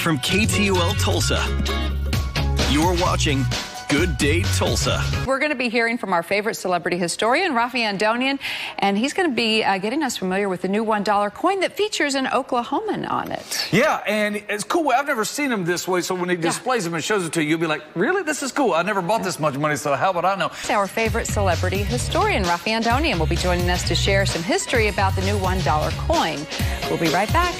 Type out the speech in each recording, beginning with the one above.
from KTUL Tulsa. You're watching Good Day Tulsa. We're going to be hearing from our favorite celebrity historian, Raffi Andonian, and he's going to be uh, getting us familiar with the new $1 coin that features an Oklahoman on it. Yeah, and it's cool. I've never seen them this way, so when he displays them and shows it to you, you'll be like, really? This is cool. I never bought this much money, so how would I know? Our favorite celebrity historian, Raffi Andonian, will be joining us to share some history about the new $1 coin. We'll be right back.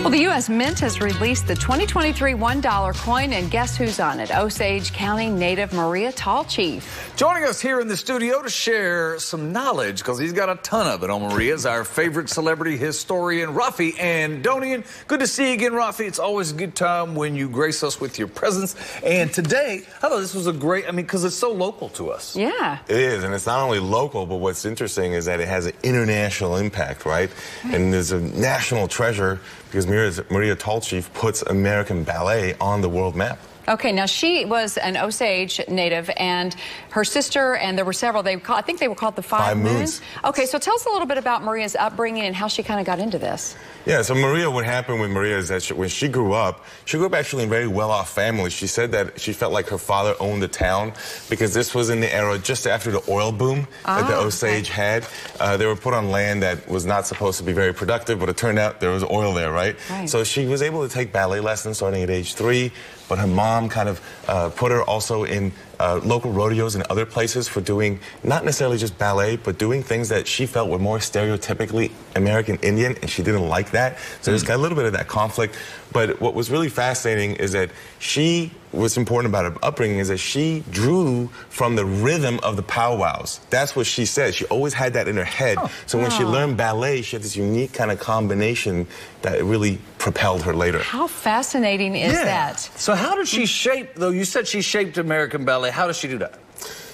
Well, the U.S. Mint has released the 2023 $1 coin, and guess who's on it? Osage County native Maria Tallchief. Joining us here in the studio to share some knowledge, because he's got a ton of it oh, on Maria's our favorite celebrity historian, Raffi Andonian. Good to see you again, Raffi. It's always a good time when you grace us with your presence. And today, I thought this was a great, I mean, because it's so local to us. Yeah. It is, and it's not only local, but what's interesting is that it has an international impact, right? right. And there's a national treasure because Maria, Maria Tallchief puts American ballet on the world map. Okay, now she was an Osage native, and her sister, and there were several. They, call, I think they were called the Five, Five moons. moons. Okay, so tell us a little bit about Maria's upbringing and how she kind of got into this. Yeah, so Maria, what happened with Maria is that she, when she grew up, she grew up actually in a very well-off family. She said that she felt like her father owned the town because this was in the era just after the oil boom ah, that the ah, Osage okay. had. Uh, they were put on land that was not supposed to be very productive, but it turned out there was oil there, right? right. So she was able to take ballet lessons starting at age three, but her mom kind of uh, put her also in uh, local rodeos and other places for doing not necessarily just ballet, but doing things that she felt were more stereotypically American Indian, and she didn't like that. So mm. there's got a little bit of that conflict. But what was really fascinating is that she, what's important about her upbringing is that she drew from the rhythm of the powwows. That's what she said. She always had that in her head. Oh, so when she learned ballet, she had this unique kind of combination that really propelled her later. How fascinating is yeah. that? So how did she shape, though, you said she shaped American ballet. How does she do that?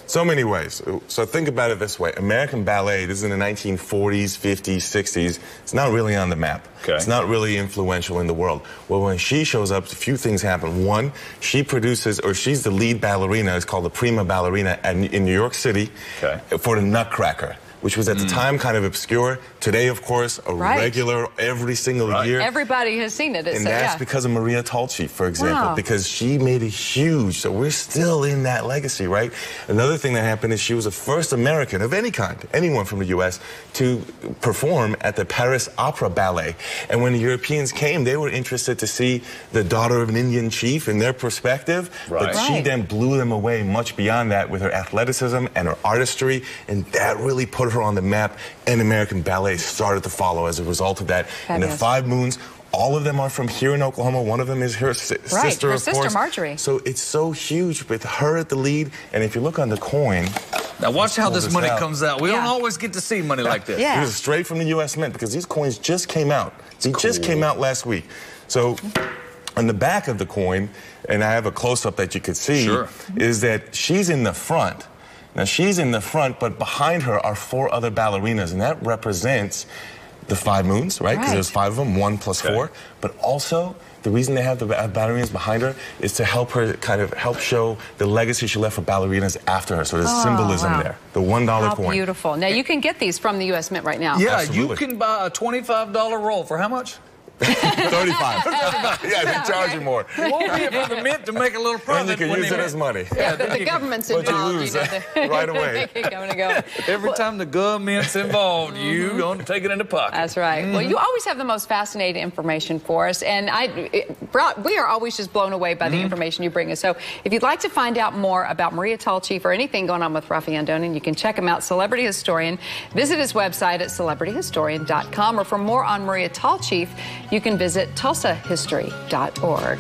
So many ways. So think about it this way. American ballet, this is in the 1940s, 50s, 60s. It's not really on the map. Okay. It's not really influential in the world. Well, when she shows up, a few things happen. One, she produces, or she's the lead ballerina. It's called the prima ballerina and in New York City okay. for the Nutcracker which was at mm. the time kind of obscure. Today, of course, a right. regular every single right. year. Everybody has seen it. And so, that's yeah. because of Maria Tallchief, for example, wow. because she made it huge. So we're still in that legacy, right? Another thing that happened is she was the first American of any kind, anyone from the U.S., to perform at the Paris Opera Ballet. And when the Europeans came, they were interested to see the daughter of an Indian chief in their perspective. Right. But she then blew them away much beyond that with her athleticism and her artistry, and that really put put her on the map, and American ballet started to follow as a result of that. Fabulous. And the Five Moons, all of them are from here in Oklahoma. One of them is her si right, sister, her of sister, course. Marjorie. So it's so huge with her at the lead. And if you look on the coin, now watch how this money out. comes out. We yeah. don't always get to see money like this. Yeah. This is straight from the U.S. Mint because these coins just came out. They cool. just came out last week. So on the back of the coin, and I have a close-up that you could see, sure. is that she's in the front. Now she's in the front, but behind her are four other ballerinas, and that represents the five moons, right? Because right. there's five of them, one plus okay. four. But also, the reason they have the ballerinas behind her is to help her kind of help show the legacy she left for ballerinas after her. So there's oh, symbolism wow. there. The one dollar coin. Beautiful. Now you can get these from the U.S. Mint right now. Yeah, Absolutely. you can buy a twenty-five dollar roll for how much? 35. 35. Yeah, they charge you more. It won't be for the mint to make a little profit. And you can use it as money. Yeah, the, the government's involved. But you lose you know, right away. go. Every well, time the government's involved, mm -hmm. you mm-hmm. going to take it in the pocket. That's right. Mm -hmm. Well, you always have the most fascinating information for us, and I, brought, we are always just blown away by the mm -hmm. information you bring us. So if you'd like to find out more about Maria Tallchief or anything going on with Raffi Andonian, you can check him out, Celebrity Historian. Visit his website at celebrityhistorian.com, or for more on Maria Tallchief, you can visit tulsahistory.org.